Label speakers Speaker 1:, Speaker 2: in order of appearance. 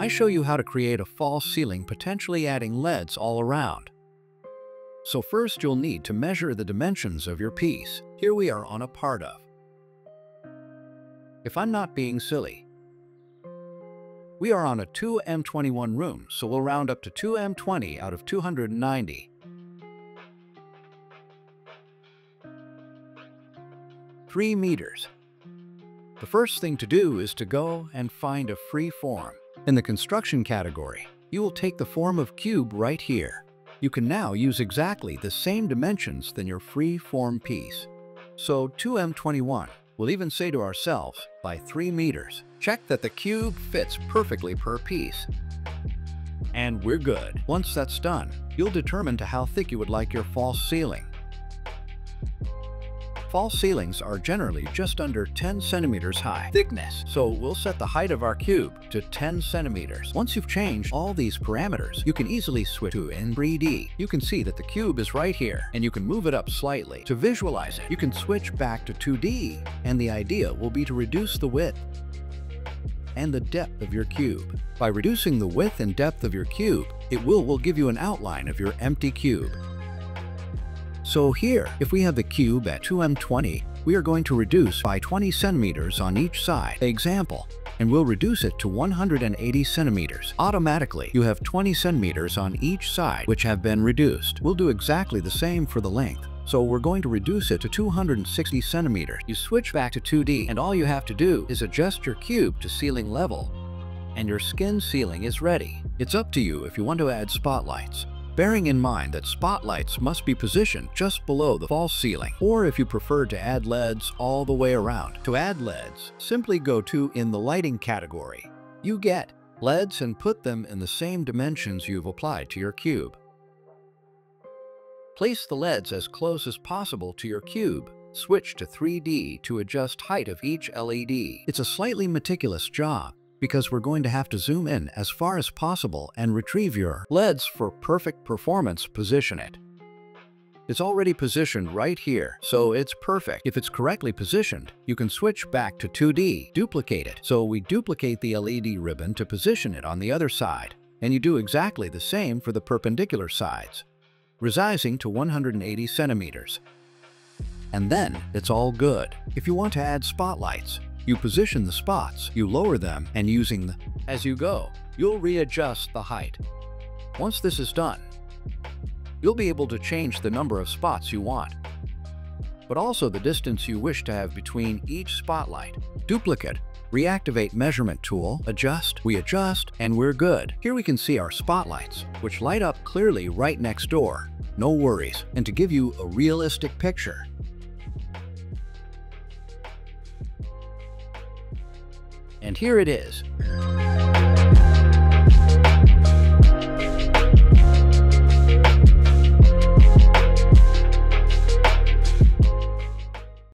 Speaker 1: I show you how to create a false ceiling potentially adding LEDs all around. So first you'll need to measure the dimensions of your piece. Here we are on a part of. If I'm not being silly, we are on a 2M21 room, so we'll round up to 2M20 out of 290. 3 meters. The first thing to do is to go and find a free form. In the construction category, you will take the form of cube right here. You can now use exactly the same dimensions than your free form piece. So 2M21 we'll even say to ourselves, by 3 meters. Check that the cube fits perfectly per piece. And we're good. Once that's done, you'll determine to how thick you would like your false ceiling. False ceilings are generally just under 10 centimeters high thickness, so we'll set the height of our cube to 10 centimeters. Once you've changed all these parameters, you can easily switch to in 3D. You can see that the cube is right here, and you can move it up slightly. To visualize it, you can switch back to 2D, and the idea will be to reduce the width and the depth of your cube. By reducing the width and depth of your cube, it will, will give you an outline of your empty cube. So here, if we have the cube at 2m20, we are going to reduce by 20 centimeters on each side. Example, and we'll reduce it to 180 centimeters. Automatically, you have 20 centimeters on each side which have been reduced. We'll do exactly the same for the length. So we're going to reduce it to 260 centimeters. You switch back to 2D and all you have to do is adjust your cube to ceiling level and your skin ceiling is ready. It's up to you if you want to add spotlights bearing in mind that spotlights must be positioned just below the false ceiling, or if you prefer to add LEDs all the way around. To add LEDs, simply go to In the Lighting category. You get LEDs and put them in the same dimensions you've applied to your cube. Place the LEDs as close as possible to your cube. Switch to 3D to adjust height of each LED. It's a slightly meticulous job, because we're going to have to zoom in as far as possible and retrieve your LEDs for perfect performance position it. It's already positioned right here, so it's perfect. If it's correctly positioned, you can switch back to 2D, duplicate it. So we duplicate the LED ribbon to position it on the other side, and you do exactly the same for the perpendicular sides, resizing to 180 centimeters. And then it's all good. If you want to add spotlights, you position the spots, you lower them, and using the as you go, you'll readjust the height. Once this is done, you'll be able to change the number of spots you want, but also the distance you wish to have between each spotlight. Duplicate, reactivate measurement tool, adjust, we adjust, and we're good. Here we can see our spotlights, which light up clearly right next door. No worries. And to give you a realistic picture, And here it is.